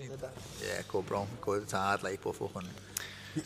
Ja, går bra. Går tar hard på forhånd.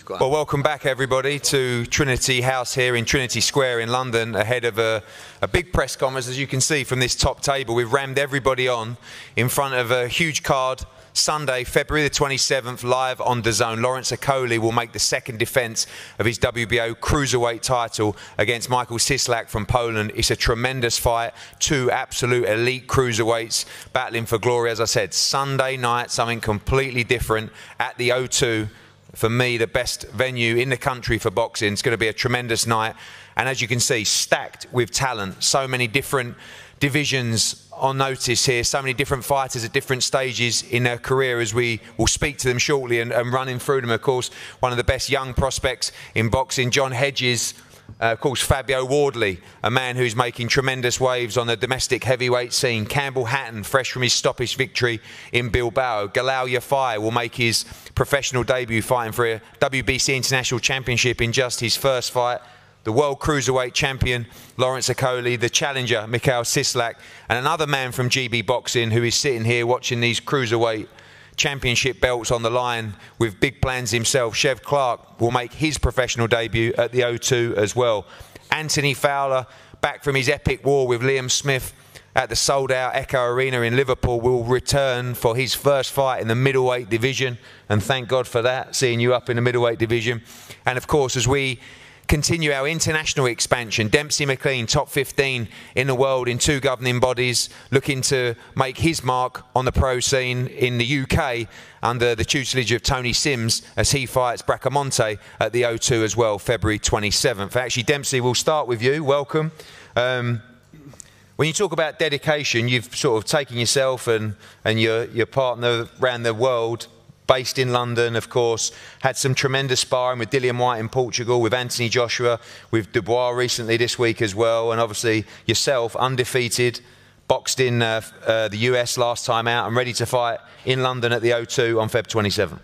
Well, welcome back, everybody, to Trinity House here in Trinity Square in London, ahead of a, a, big press conference. As you can see from this top table, we've rammed everybody on in front of a huge card. Sunday, February the 27th, live on DAZN. Lawrence Okolie will make the second defence of his WBO cruiserweight title against Michael Cieslak from Poland. It's a tremendous fight. Two absolute elite cruiserweights battling for glory. As I said, Sunday night, something completely different at the O2 for me, the best venue in the country for boxing. It's going to be a tremendous night. And as you can see, stacked with talent. So many different divisions on notice here. So many different fighters at different stages in their career as we will speak to them shortly and, and running through them. Of course, one of the best young prospects in boxing, John Hedges. Uh, of course, Fabio Wardley, a man who's making tremendous waves on the domestic heavyweight scene. Campbell Hatton, fresh from his stoppage victory in Bilbao. Galal Yafai will make his professional debut fighting for a WBC International Championship in just his first fight. The world cruiserweight champion, Lawrence Okolie, the challenger, Mikhail Cieslak, and another man from GB Boxing who is sitting here watching these cruiserweight championship belts on the line with big plans himself. Chev Clarke will make his professional debut at the O2 as well. Anthony Fowler, back from his epic war with Liam Smith at the sold out Echo Arena in Liverpool, will return for his first fight in the middleweight division. And thank God for that, seeing you up in the middleweight division. And of course, as we continue our international expansion. Demsey McKean, top 15 in the world in two governing bodies, looking to make his mark on the pro scene in the UK under the tutelage of Tony Sims as he fights Bracamonte at the O2 as well, February 27th. Actually, Demsey, we'll start with you. Welcome. Um, when you talk about dedication, you've sort of taken yourself and, and your, your partner around the world based in London, of course. Had some tremendous sparring with Dillian Whyte in Portugal, with Anthony Joshua, with Dubois recently this week as well, and obviously yourself, undefeated, boxed in uh, uh, the US last time out, and ready to fight in London at the O2 on Feb 27.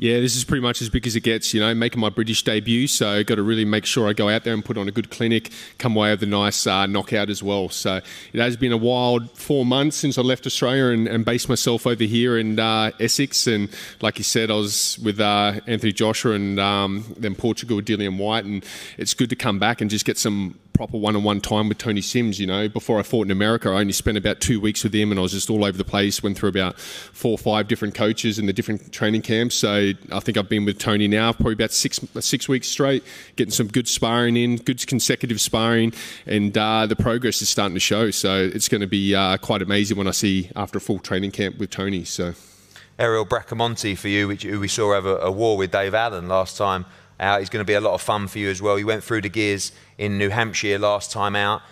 Yeah, this is pretty much as big as it gets, you know, making my British debut. So got to really make sure I go out there and put on a good clinic, come away with a nice uh, knockout as well. So it has been a wild four months since I left Australia and, and based myself over here in uh, Essex. And like you said, I was with uh, Anthony Joshua and um, then Portugal with Dillian Whyte. And it's good to come back and just get some proper one-on-one time with Tony Sims. You know, before I fought in America, I only spent about two weeks with him, and I was just all over the place. Went through about four or five different coaches in the different training camps. So I think I've been with Tony now probably about six six weeks straight, getting some good sparring in, good consecutive sparring, and uh, the progress is starting to show. So it's going to be uh, quite amazing when I see after a full training camp with Tony. So. Ariel Bracamonte for you, which who we saw have a, a war with Dave Allen last time out. He's going to be a lot of fun for you as well. He went through the gears in New Hampshire last time out.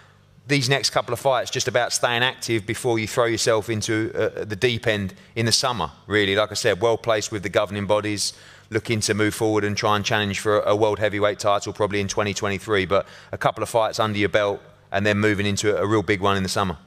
These next couple of fights, just about staying active before you throw yourself into uh, the deep end in the summer, really. Like I said, well placed with the governing bodies, looking to move forward and try and challenge for a world heavyweight title probably in 2023. But a couple of fights under your belt and then moving into a real big one in the summer.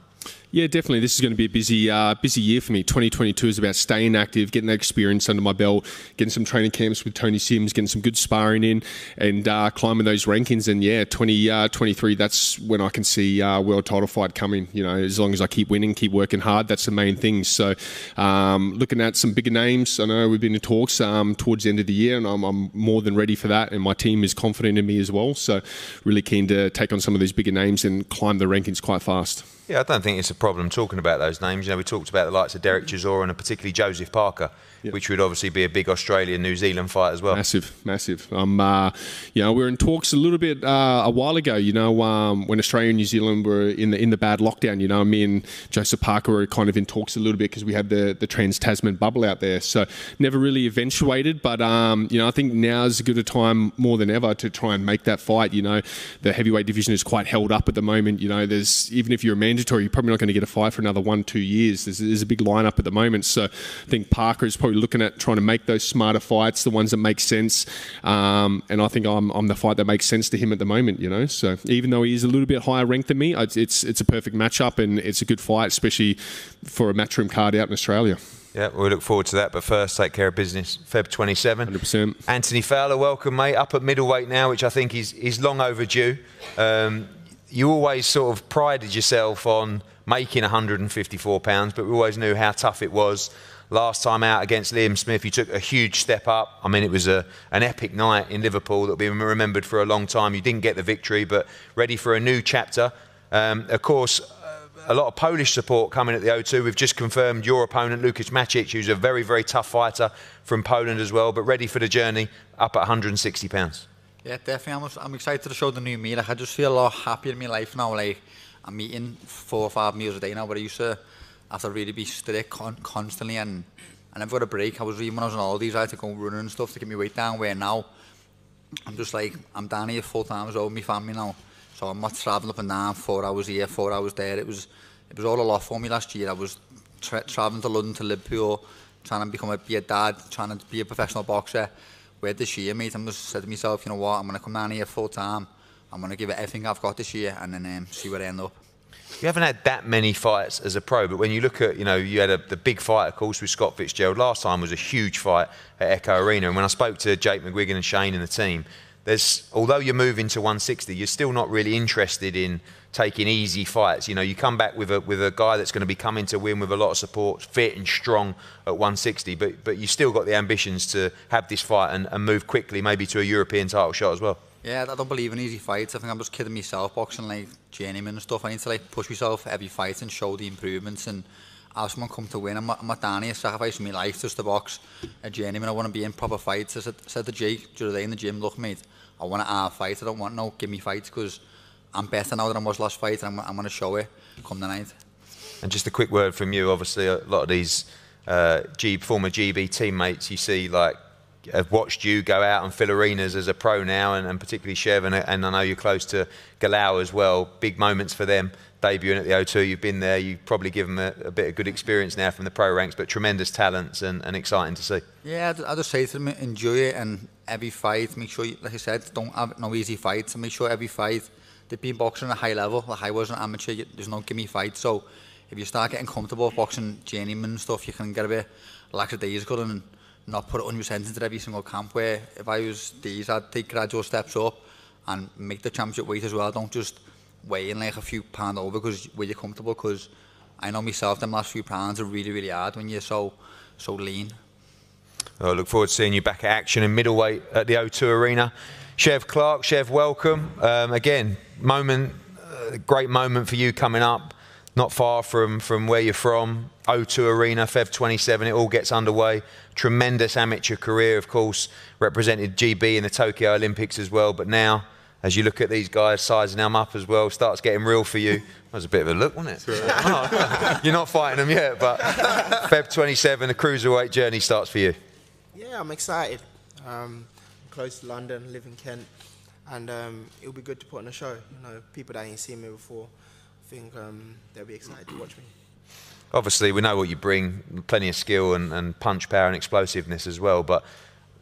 Yeah, definitely. This is going to be a busy, uh, busy year for me. 2022 is about staying active, getting that experience under my belt, getting some training camps with Tony Sims, getting some good sparring in, and uh, climbing those rankings. And yeah, 2023, uh, that's when I can see uh, world title fight coming. You know, as long as I keep winning, keep working hard, that's the main thing. So, um, looking at some bigger names. I know we've been in talks um, towards the end of the year, and I'm, I'm, more than ready for that. And my team is confident in me as well. So, really keen to take on some of these bigger names and climb the rankings quite fast. Yeah, I don't think it's a problem talking about those names. You know, we talked about the likes of Derek Chisora and particularly Joseph Parker, yep. which would obviously be a big Australian New Zealand fight as well. Massive, massive. Um, uh, you know, we were in talks a little bit uh, a while ago. You know, um, when Australia and New Zealand were in the in the bad lockdown. You know, me and Joseph Parker were kind of in talks a little bit because we had the the Trans Tasman bubble out there. So never really eventuated, but um, you know, I think now is as good a time more than ever to try and make that fight. You know, the heavyweight division is quite held up at the moment. You know, there's even if you're a mandatory, you're probably not going to get a fight for another one two years. There's, there's a big lineup at the moment, so I think Parker is probably looking at trying to make those smarter fights, the ones that make sense. Um, and I think I'm, I'm the fight that makes sense to him at the moment. You know, so even though he is a little bit higher ranked than me, it's it's a perfect matchup and it's a good fight, especially for a matchroom card out in Australia. Yeah, we look forward to that. But first, take care of business. Feb 27. 100%. Anthony Fowler, welcome, mate. Up at middleweight now, which I think is, is long overdue. Um, you always sort of prided yourself on making 154 pounds, but we always knew how tough it was. Last time out against Liam Smith, you took a huge step up. I mean, it was a, an epic night in Liverpool that will be remembered for a long time. You didn't get the victory, but ready for a new chapter. Um, of course, a lot of Polish support coming at the O2. We've just confirmed your opponent, Lukasz Maciej, who's a very, very tough fighter from Poland as well, but ready for the journey up at 160 pounds. Yeah, definitely. I'm, I'm excited to show the new me. Like, I just feel a lot happier in my life now. Like, I'm eating four or five meals a day now, but I used to have to really be strict con constantly and I never got a break. I was even when I was on holidays, I had to go running and stuff to get my weight down. Where now, I'm just like, I'm down here full time as well with my family now. So I'm not travelling up and down, four hours here, four hours there. It was, it was all a lot for me last year. I was tra travelling to London to Liverpool, trying to become a, be a dad, trying to be a professional boxer. Where this year, mate, I'm just said to myself, you know what, I'm going to come down here full time. I'm going to give it everything I've got this year and then um, see where I end up. You haven't had that many fights as a pro, but when you look at, you know, you had a, the big fight, of course, with Scott Fitzgerald. Last time was a huge fight at Echo Arena. And when I spoke to Jake McGuigan and Shane and the team, there's, although you're moving to 160, you're still not really interested in taking easy fights. You know, you come back with a with a guy that's going to be coming to win with a lot of support, fit and strong at 160, but but you still got the ambitions to have this fight and, and move quickly, maybe to a European title shot as well. Yeah, I don't believe in easy fights. I think I'm just kidding myself, boxing like journeyman and stuff. I need to like push myself every fight and show the improvements and have someone come to win. I'm, I'm not down here sacrificing my life just to box a journeyman. I want to be in proper fights. I said, said to Jake the other day in the gym, look mate, I want to have fight. I don't want no give me fights because I'm better now than I was last fight and I'm, I'm going to show it come the night. And just a quick word from you. Obviously, a lot of these uh, G, former GB teammates you see like have watched you go out and fill arenas as a pro now, and, and particularly Chev, and, and, I know you're close to Galal as well. Big moments for them debuting at the O2. You've been there. You've probably give them a, a, bit of good experience now from the pro ranks, but tremendous talents and, and exciting to see. Yeah, I just say to them, enjoy it, and every fight, make sure, you, like I said, don't have no easy fights, make sure every fight they've been boxing at a high level. Like I was an amateur, there's no gimme fight. So if you start getting comfortable with boxing journeyman and stuff, you can get a bit lackadaisical and not put it 100% into every single camp where if I was these, I'd take gradual steps up and make the championship weight as well. Don't just weigh in like a few pounds over because where you're comfortable because I know myself, them last few pounds are really, really hard when you're so, so lean. I look forward to seeing you back at action in middleweight at the O2 Arena. Chev Clarke, Chev, welcome. Um, again, moment, uh, great moment for you coming up not far from, from where you're from. O2 Arena, Feb 27, it all gets underway. Tremendous amateur career, of course, represented GB in the Tokyo Olympics as well. But now, as you look at these guys sizing them up as well, starts getting real for you. That was a bit of a look, wasn't it? oh, you're not fighting them yet, but Feb 27, the cruiserweight journey starts for you. Yeah, I'm excited. Um, close to London, live in Kent, and um, it'll be good to put on a show. You know, people that ain't seen me before I think um, they'll be excited to watch me. Obviously, we know what you bring, plenty of skill and, and punch power and explosiveness as well, but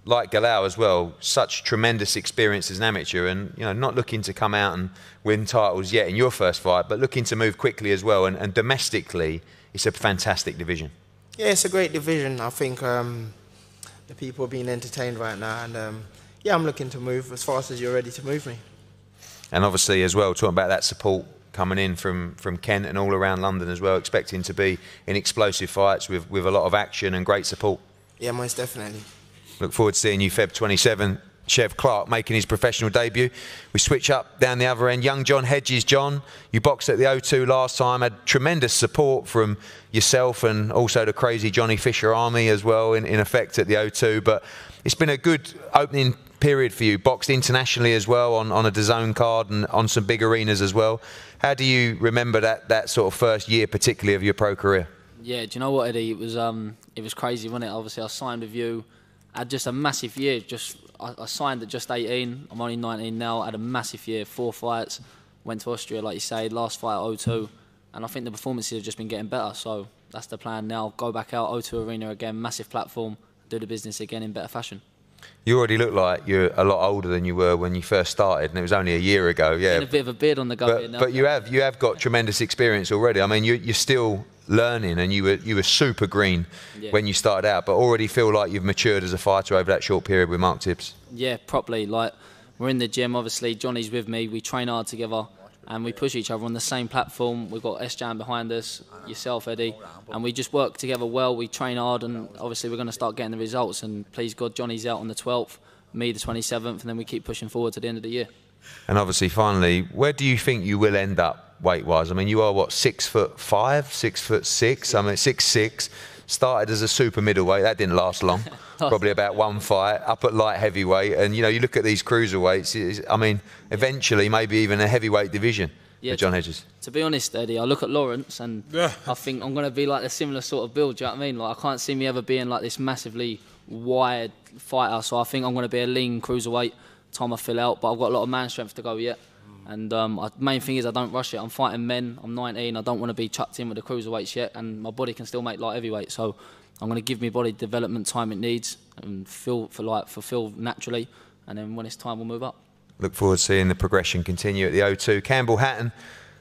like Galal as well, such tremendous experience as an amateur, and you know, not looking to come out and win titles yet in your first fight, but looking to move quickly as well. And, and domestically, it's a fantastic division. Yeah, it's a great division. I think um, the people are being entertained right now, and um, yeah, I'm looking to move as fast as you're ready to move me. And obviously, as well, talking about that support coming in from, from Kent and all around London as well, expecting to be in explosive fights with, with a lot of action and great support. Yeah, most definitely. Look forward to seeing you Feb 27. Chev Clarke making his professional debut. We switch up down the other end. Young John Hedges. John, you boxed at the O2 last time, had tremendous support from yourself and also the crazy Johnny Fisher Army as well, in, in effect, at the O2. But it's been a good opening period for you, boxed internationally as well on, on a DAZN card and on some big arenas as well. How do you remember that, that sort of first year, particularly of your pro career? Yeah, do you know what, Eddie? It was um, it was crazy, wasn't it? Obviously, I signed with you. I had just a massive year. Just I, I signed at just 18. I'm only 19 now. I had a massive year, four fights. Went to Austria, like you say, last fight O2, and I think the performances have just been getting better. So that's the plan now. Go back out O2 Arena again, massive platform, do the business again in better fashion you already look like you're a lot older than you were when you first started, and it was only a year ago. Yeah, a bit of a beard on the go. But, but you have you have got tremendous experience already. I mean, you, you're still learning, and you were you were super green yeah. when you started out, but already feel like you've matured as a fighter over that short period with Mark Tibbs. Yeah, properly. Like we're in the gym. Obviously, Johnny's with me. We train hard together. And we push each other on the same platform. We've got S Jam behind us, yourself, Eddie, and we just work together well. We train hard, and obviously we're going to start getting the results. And please God, Johnny's out on the 12th, me the 27th, and then we keep pushing forward to the end of the year. And obviously, finally, where do you think you will end up weight wise? I mean, you are what six foot five, six foot six. I mean, six six. Started as a super middleweight. That didn't last long. Probably about one fight. Up at light heavyweight, and you know, you look at these cruiserweights. I mean, eventually, maybe even a heavyweight division Yeah, for John Hedges. To be honest, Eddie, I look at Lawrence and Yeah. I think I'm going to be like a similar sort of build. Do you know what I mean? Like I can't see me ever being like this massively wired fighter. So I think I'm going to be a lean cruiserweight. Time I fill out, but I've got a lot of man strength to go yet. And um, I, main thing is I don't rush it. I'm fighting men. I'm 19. I don't want to be chucked in with the cruiserweights yet, and my body can still make light heavyweight. So I'm going to give my body development time it needs and feel for like fulfill naturally. And then when it's time, we'll move up. Look forward to seeing the progression continue at the O2. Campbell Hatton,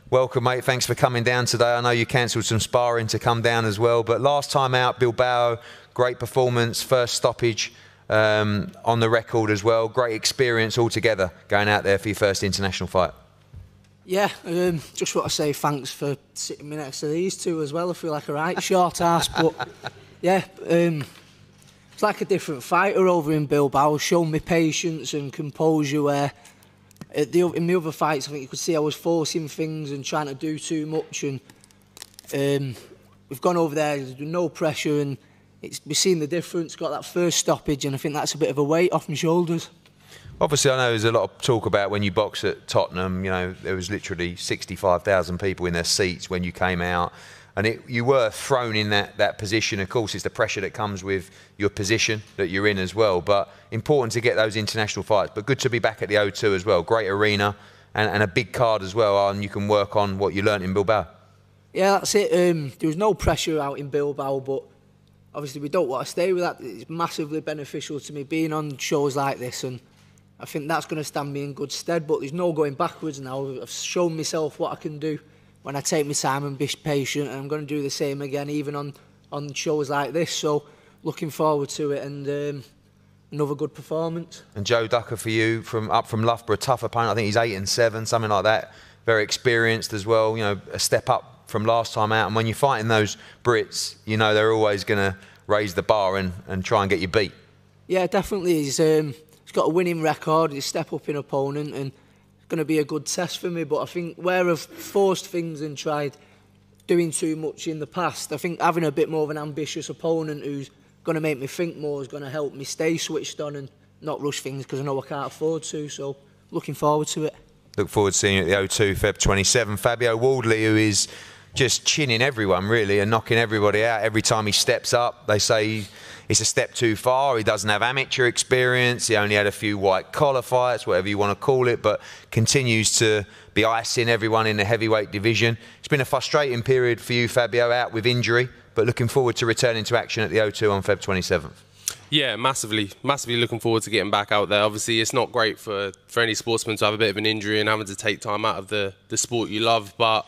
welcome, mate. Thanks for coming down today. I know you cancelled some sparring to come down as well, but last time out, Bilbao, great performance, first stoppage um, on the record as well. Great experience altogether going out there for your first international fight. Yeah, um, just want to say thanks for sitting me next to these two as well. I feel like a right short ass, but yeah, um, it's like a different fighter over in Bilbao. Shown me patience and composure. Where at the, in the other fights, I think you could see I was forcing things and trying to do too much. And um, we've gone over there, there's no pressure, and it's, we've seen the difference. Got that first stoppage, and I think that's a bit of a weight off my shoulders. Obviously, I know there's a lot of talk about when you box at Tottenham. You know, there was literally 65,000 people in their seats when you came out, and it, you were thrown in that, that position. Of course, it's the pressure that comes with your position that you're in as well. But important to get those international fights. But good to be back at the O2 as well. Great arena and, and a big card as well, and you can work on what you learnt in Bilbao. Yeah, that's it. Um, there was no pressure out in Bilbao, but obviously we don't want to stay with that. It's massively beneficial to me being on shows like this, and I think that's going to stand me in good stead. But there's no going backwards now. I've shown myself what I can do when I take my time and be patient, and I'm going to do the same again, even on on shows like this. So looking forward to it, and um, another good performance. And Joe Ducker for you from up from Loughborough, tough opponent. I think he's eight and seven, something like that. Very experienced as well. You know, a step up from last time out. And when you're fighting those Brits, you know they're always going to raise the bar and, and try and get you beat. Yeah, definitely. He's um, he's got a winning record. He's a step up in opponent, and it's going to be a good test for me. But I think where I've forced things and tried doing too much in the past, I think having a bit more of an ambitious opponent who's going to make me think more is going to help me stay switched on and not rush things because I know I can't afford to. So looking forward to it. Look forward to seeing you at the O2 Feb 27. Fabio Wardley, who is just chinning everyone really and knocking everybody out every time he steps up. They say it's a step too far. He doesn't have amateur experience. He only had a few white collar fights, whatever you want to call it, but continues to be icing everyone in the heavyweight division. It's been a frustrating period for you, Fabio, out with injury, but looking forward to returning to action at the O2 on Feb 27th. Yeah, massively, massively looking forward to getting back out there. Obviously, it's not great for, for any sportsman to have a bit of an injury and having to take time out of the, the sport you love, but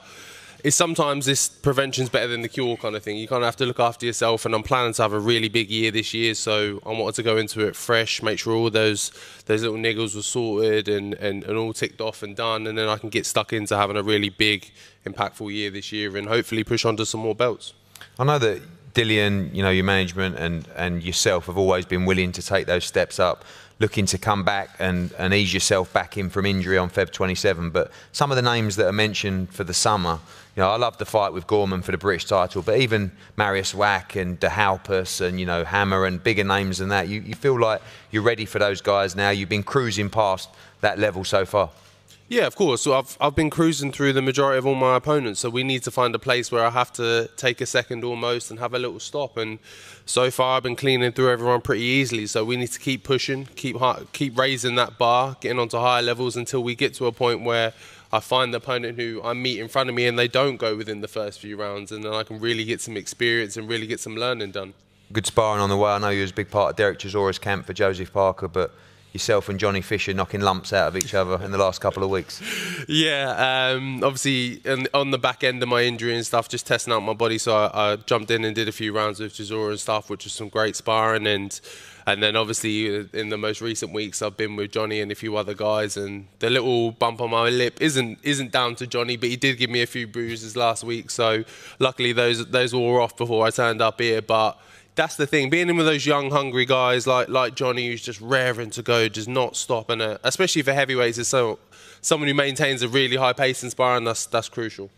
it's sometimes this prevention's better than the cure kind of thing. You kind of have to look after yourself, and I'm planning to have a really big year this year, so I wanted to go into it fresh, make sure all those those little niggles were sorted and, and, and all ticked off and done, and then I can get stuck into having a really big, impactful year this year, and hopefully push on to some more belts. I know that Dillian, you know, your management and, and yourself have always been willing to take those steps up, looking to come back and, and ease yourself back in from injury on Feb 27. But some of the names that are mentioned for the summer, you know, I love the fight with Gorman for the British title, but even Mariusz Wach and De Halpus and, you know, Hammer and bigger names than that, you, you feel like you're ready for those guys now. You've been cruising past that level so far. Yeah, of course. So I've I've been cruising through the majority of all my opponents. So we need to find a place where I have to take a second almost and have a little stop. And so far, I've been cleaning through everyone pretty easily. So we need to keep pushing, keep keep raising that bar, getting onto higher levels until we get to a point where I find the opponent who I meet in front of me and they don't go within the first few rounds, and then I can really get some experience and really get some learning done. Good sparring on the way. I know you was a big part of Derek Chisora's camp for Joseph Parker, but yourself and Johnny Fisher knocking lumps out of each other in the last couple of weeks? Yeah, um, obviously in, on the back end of my injury and stuff, just testing out my body. So I, I jumped in and did a few rounds with Chisora and stuff, which was some great sparring. And and then obviously in the most recent weeks, I've been with Johnny and a few other guys. And the little bump on my lip isn't isn't down to Johnny, but he did give me a few bruises last week. So luckily those those were off before I turned up here. But that's the thing. Being in with those young, hungry guys like like Johnny, who's just raring to go, does not stop, and uh, especially for heavyweights, is so someone who maintains a really high pace in sparring. That's that's crucial.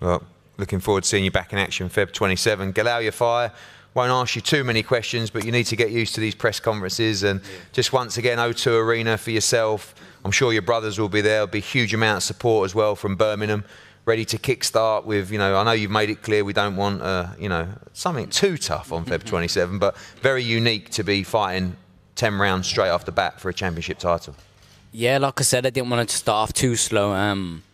Well, looking forward to seeing you back in action, Feb 27. Galal Yafai. Won't ask you too many questions, but you need to get used to these press conferences. And yeah. just once again, O2 Arena for yourself. I'm sure your brothers will be there. There'll be huge amount of support as well from Birmingham ready to kickstart with, you know, I know you've made it clear we don't want, uh, you know, something too tough on Feb 27, but very unique to be fighting 10 rounds straight off the bat for a championship title. Yeah, like I said, I didn't want to start off too slow. Um,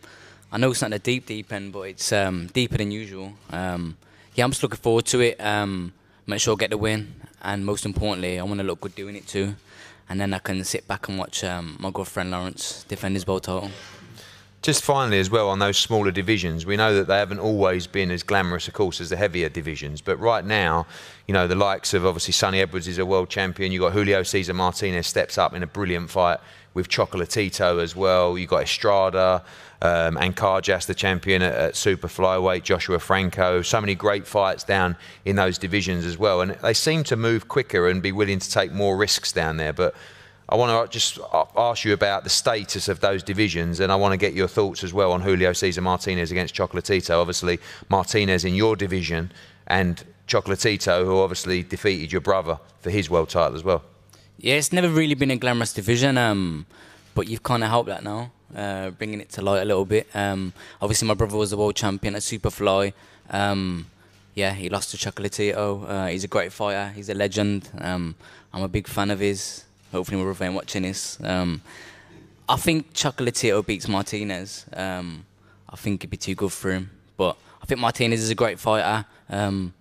I know it's not a deep, deep end, but it's um, deeper than usual. Um, yeah, I'm just looking forward to it. Um, make sure I get the win, and most importantly, I want to look good doing it too. And then I can sit back and watch um, my good friend Lawrence defend his belt title. Just finally, as well, on those smaller divisions, we know that they haven't always been as glamorous, of course, as the heavier divisions. But right now, you know, the likes of obviously Sunny Edwards is a world champion. You've got Julio Cesar Martinez steps up in a brilliant fight with Chocolatito as well. You've got Estrada um, and Carjas, the champion at, at super flyweight, Joshua Franco. So many great fights down in those divisions as well. And they seem to move quicker and be willing to take more risks down there. But I want to just ask you about the status of those divisions, and I want to get your thoughts as well on Julio Cesar Martinez against Chocolatito. Obviously, Martinez in your division, and Chocolatito, who obviously defeated your brother for his world title as well. Yeah, it's never really been a glamorous division, um, but you've kind of helped that now, uh, bringing it to light a little bit. Um, obviously, my brother was the world champion at Superfly. Um, yeah, he lost to Chocolatito. Uh, he's a great fighter. He's a legend. Um, I'm a big fan of his. Hopefully, we're remain watching this. Um, I think Chocolatito beats Martinez. Um, I think it'd be too good for him. But I think Martinez is a great fighter. Um,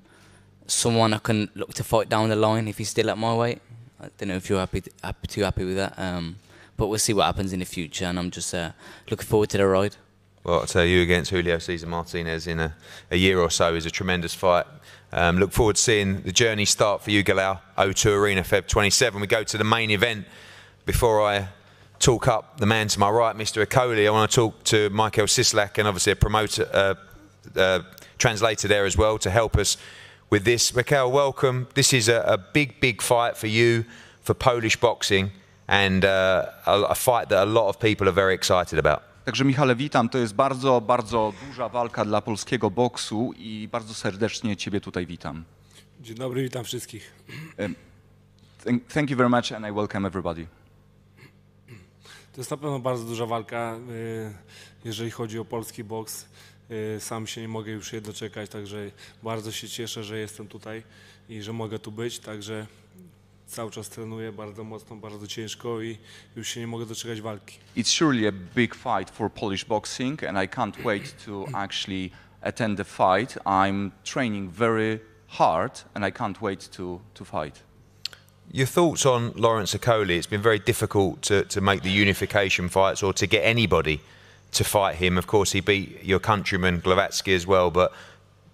someone I can look to fight down the line if he's still at my weight. I don't know if you're happy, happy too happy with that. Um, but we'll see what happens in the future, and I'm just uh, looking forward to the ride. Well, I'll tell you against Julio Cesar Martinez in a, a year or so is a tremendous fight. Um, look forward to seeing the journey start for you, Galal. O2 Arena, Feb 27. We go to the main event. Before I talk up the man to my right, Mr. Okolie, I want to talk to Michael Cieslak and obviously a promoter, uh, uh, translator there as well to help us with this. Michael, welcome. This is a, a, big, big fight for you, for Polish boxing, and uh, a, a fight that a lot of people are very excited about. Także Michale, witam. To jest bardzo, bardzo duża walka dla polskiego boksu i bardzo serdecznie Ciebie tutaj witam. Dzień dobry, witam wszystkich. Thank you very much and I welcome everybody. To jest na pewno bardzo duża walka, y, jeżeli chodzi o polski boks. Y, sam się nie mogę już jej doczekać, także bardzo się cieszę, że jestem tutaj i że mogę tu być. Także cały czas trenuję bardzo mocno, bardzo ciężko i już się nie mogę doczekać walki. It's surely a big fight for Polish boxing and I can't wait to actually attend the fight. I'm training very hard and I can't wait to, to fight. Your thoughts on Lawrence Okolie? It's been very difficult to, to make the unification fights or to get anybody to fight him. Of course, he beat your countryman Glowacki as well, but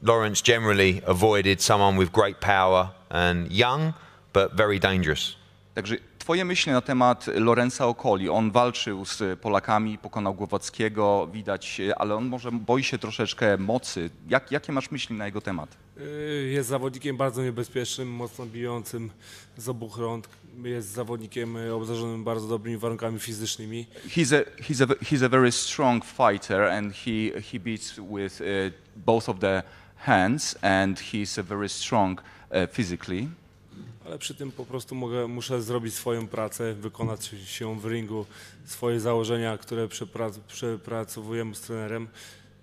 Lawrence generally avoided someone with great power and young, but very dangerous. Także twoje myśli na temat Lorenza Okoli. On walczył z Polakami, pokonał Głowackiego, widać, ale on może boi się troszeczkę mocy. Jak, jakie masz myśli na jego temat? Y, jest zawodnikiem bardzo niebezpiecznym, mocno bijącym z obu rąk. Jest zawodnikiem y, obdarzonym bardzo dobrymi warunkami fizycznymi. He's a, he's a, he's a very strong fighter and he, he beats with uh, both of the hands and he's a very strong uh, physically ale przy tym po prostu mogę, muszę zrobić swoją pracę, wykonać się w ringu, swoje założenia, które przeprac przepracowujemy z trenerem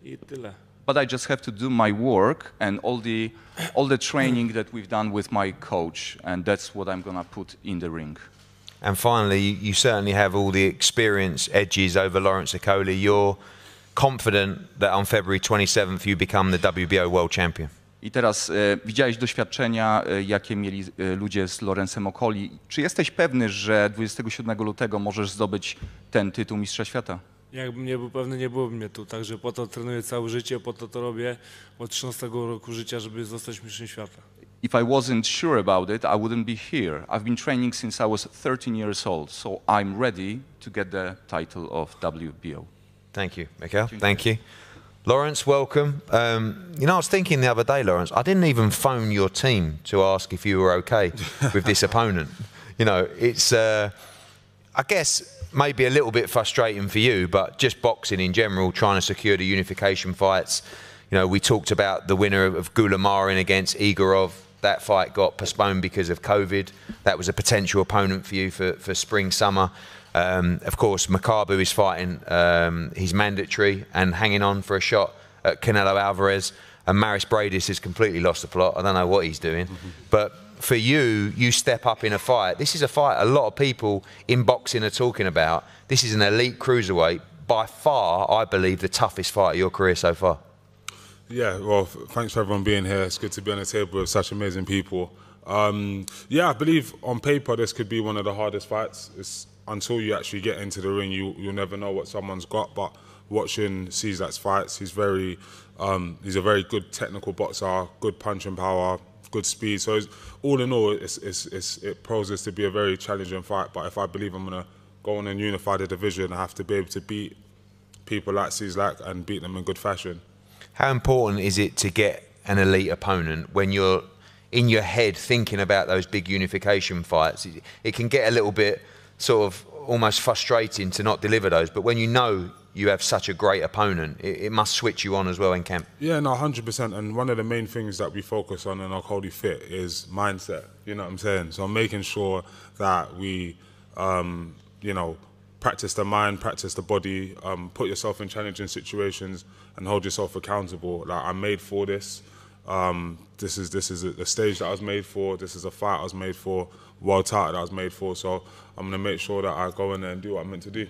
i tyle. But I just have to do my work and all the, all the training that we've done with my coach, and that's what I'm to put in the ring. And finally, you certainly have all the experience edges over Lawrence Okolie. You're confident that on February 27th you become the WBO world champion. I teraz e, widziałeś doświadczenia, e, jakie mieli e, ludzie z Lorencem Okoli. Czy jesteś pewny, że 27 lutego możesz zdobyć ten tytuł Mistrza Świata? Jakbym nie był pewny, nie byłoby mnie tu. Także po to trenuję całe życie, po to to robię od 13 roku życia, żeby zostać mistrzem świata. If I wasn't sure about it, I wouldn't be here. I've been training since I was 13 years old, so I'm ready to get the title of WBO. Thank you, Mikhail. Thank you. Lawrence, welcome. Um, you know, I was thinking the other day, Lawrence, I didn't even phone your team to ask if you were okay with this opponent. You know, it's, uh, I guess, maybe a little bit frustrating for you, but just boxing in general, trying to secure the unification fights. You know, we talked about the winner of Goulamirian against Egorov. That fight got postponed because of COVID. That was a potential opponent for you for, for spring, summer. Um, of course, Makabu is fighting. Um, he's mandatory and hanging on for a shot at Canelo Alvarez. And Mairis Briedis has completely lost the plot. I don't know what he's doing. But for you, you step up in a fight. This is a fight a lot of people in boxing are talking about. This is an elite cruiserweight. By far, I believe, the toughest fight of your career so far. Yeah, well, thanks for everyone being here. It's good to be on the table with such amazing people. Um, yeah, I believe on paper this could be one of the hardest fights. It's until you actually get into the ring, you you'll never know what someone's got. But watching Cieslak's fights, he's very um, he's a very good technical boxer, good punching power, good speed. So all in all, it's, it's, it's, it poses to be a very challenging fight. But if I believe I'm gonna go on and unify the division, I have to be able to beat people like Cieslak and beat them in good fashion. How important is it to get an elite opponent when you're in your head thinking about those big unification fights? It can get a little bit sort of almost frustrating to not deliver those, but when you know you have such a great opponent, it, it must switch you on as well in camp. Yeah, no, hundred percent. And one of the main things that we focus on in our Cody Fit is mindset. You know what I'm saying? So I'm making sure that we, um, you know, practice the mind, practice the body, um, put yourself in challenging situations, and hold yourself accountable. Like I'm made for this. Um, this is this is a, a stage that I was made for. This is a fight I was made for. World title that I was made for. So I'm gonna make sure that I go in there and do what I'm meant to do.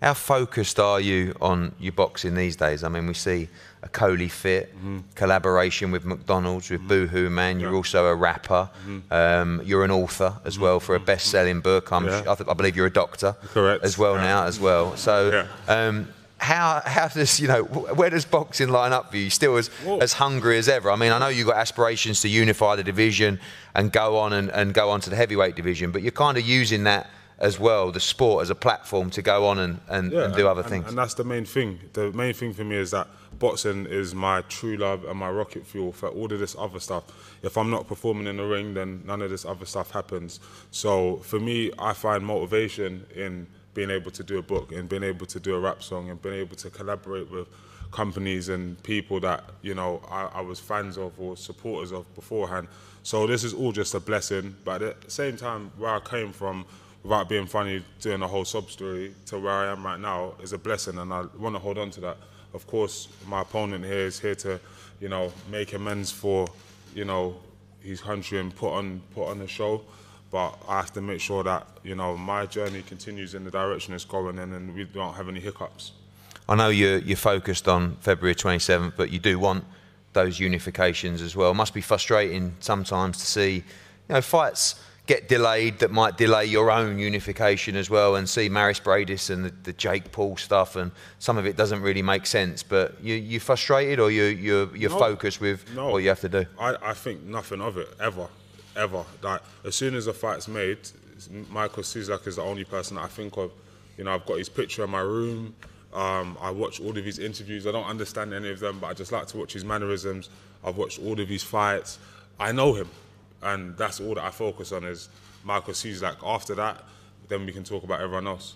How focused are you on your boxing these days? I mean, we see a Coley Fit collaboration with McDonald's, with Boohoo Man. You're also a rapper. Um, you're an author as well for a best-selling book. I'm, Yeah. I, th- I believe you're a doctor Correct. as well Yeah. now as well. So. Um, how, how does you know where does boxing line up for you? Still as as hungry as ever. I mean, I know you've got aspirations to unify the division and go on and, and go on to the heavyweight division, but you're kind of using that as well, the sport as a platform to go on and, and, and do other and, things. And that's the main thing. The main thing for me is that boxing is my true love and my rocket fuel for all of this other stuff. If I'm not performing in the ring, then none of this other stuff happens. So for me, I find motivation in being able to do a book and being able to do a rap song and being able to collaborate with companies and people that you know I, I was fans of or supporters of beforehand. So this is all just a blessing. But at the same time, where I came from, without being funny, doing a whole sub story to where I am right now is a blessing, and I want to hold on to that. Of course, my opponent here is here to, you know, make amends for, you know, his country and put on put on a show. But I have to make sure that you know my journey continues in the direction it's going in, and we don't have any hiccups. I know you're, you're focused on February 27th, but you do want those unifications as well. It must be frustrating sometimes to see, you know, fights get delayed that might delay your own unification as well, and see Mairis Briedis and the, the Jake Paul stuff, and some of it doesn't really make sense. But you you frustrated, or you you're you're No. focused with No. what you have to do. I, I think nothing of it ever, ever. Like as soon as a fight's made, Michael Cieslak is the only person I think of. You know, I've got his picture in my room. Um, I watch all of his interviews. I don't understand any of them, but I just like to watch his mannerisms. I've watched all of his fights. I know him, and that's all that I focus on is Michael Cieslak. After that, then we can talk about everyone else.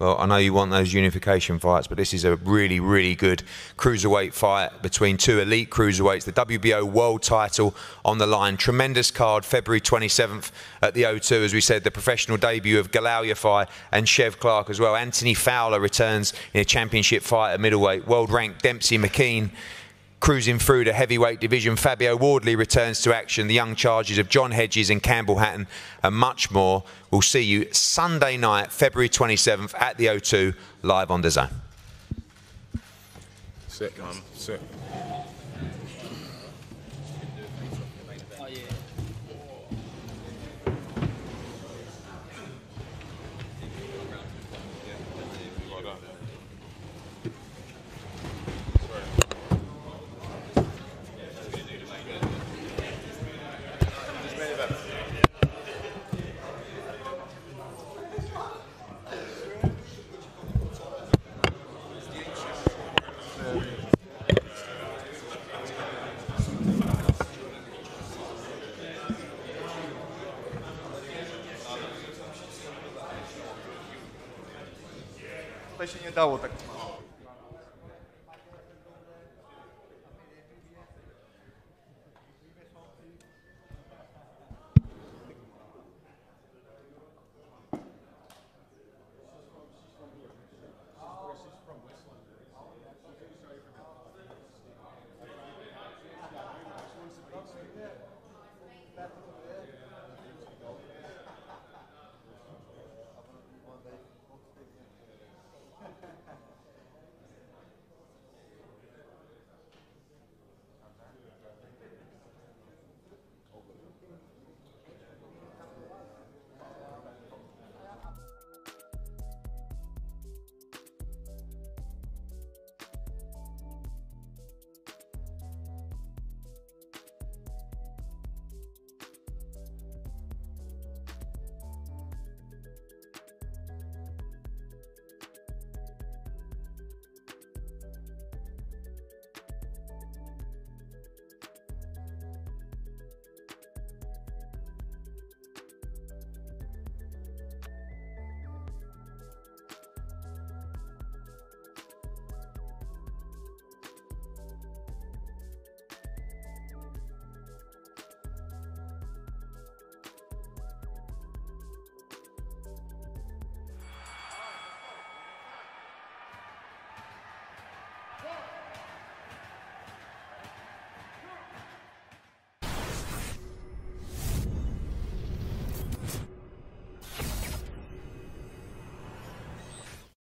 Well, I know you want those unification fights, but this is a really, really good cruiserweight fight between two elite cruiserweights. The WBO world title on the line. Tremendous card, February 27th at the O2. As we said, the professional debut of Galal Yafai and Chev Clarke as well. Anthony Fowler returns in a championship fight at middleweight. World ranked Demsey McKean cruising through the heavyweight division. Fabio Wardley returns to action. The young charges of John Hedges and Campbell Hatton and much more. We'll see you Sunday night, February 27th at the O2, live on DAZN. Sick, man. Sick. Się nie dało tak